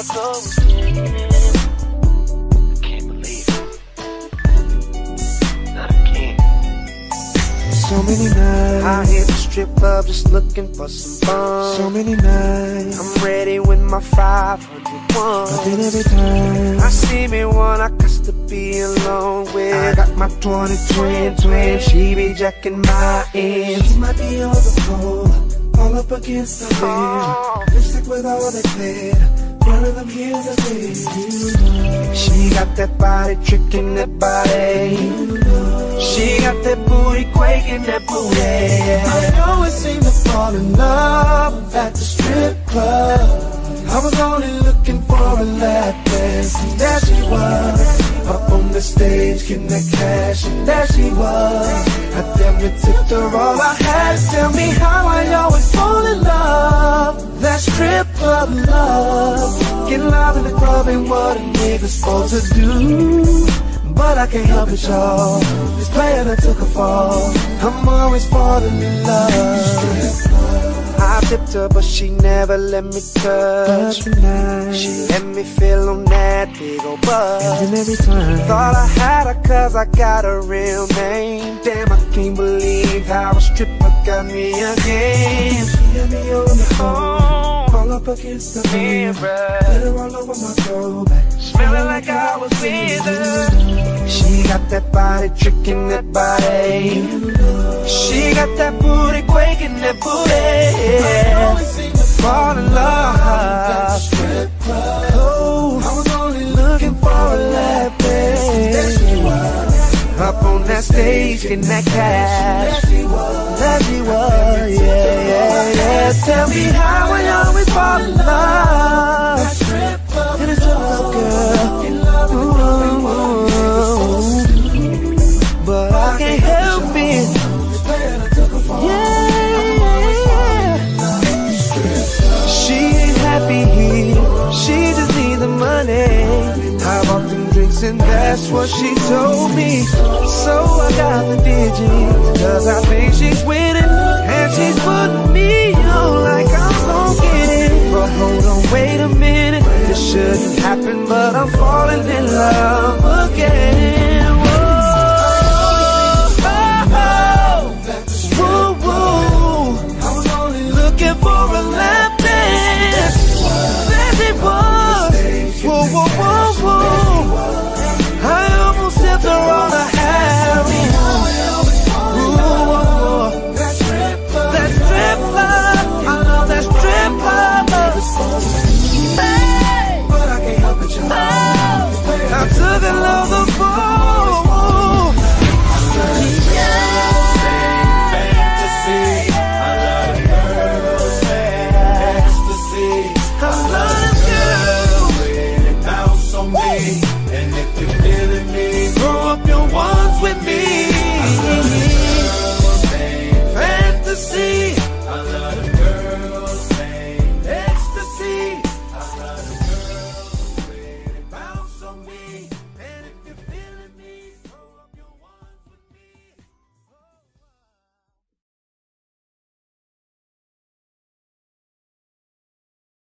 So many nights I hit the strip club just looking for some fun. So many nights I'm ready with my 500 ones. But then every time I see me one, I cuss to be alone with. I got my twenty twenty twin she be jacking my end. She might be on the pole all up against the wind. Oh. Lipstick with all the glitter. Wearing them heels that they She got that body tricking that body. She got that booty quaking that booty. I always seem to fall in love at the strip club. I was only looking for a lap dance, and there she was. Up on the stage, getting that cash, and there she was. I damn near tipped her all I had. Tell me how I Strip club love. Get love in the club ain't what a nigga's supposed to do. But I can't help it, y'all. This player that took a fall. I'm always falling in love. I tipped her, but she never let me touch. She let me feel on that big old butt. And every time. Thought I had her cause I got a real name. Damn, I can't believe how a stripper got me again. She had me on the phone. Up against the mirror. Glitter all over my throwback. Smelling like I was with her. She got that body tricking that body. She got that booty quaking that booty. Fall in love. Oh, I was only looking for a lap dance. up on that stage getting that cash. There she was, yeah, yeah, yeah. Tell me how love. Girl. But I can't help it. Yeah. She ain't happy here. She just need the money. I bought them drinks and that's what she told me. So I got the deal.